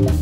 Bye.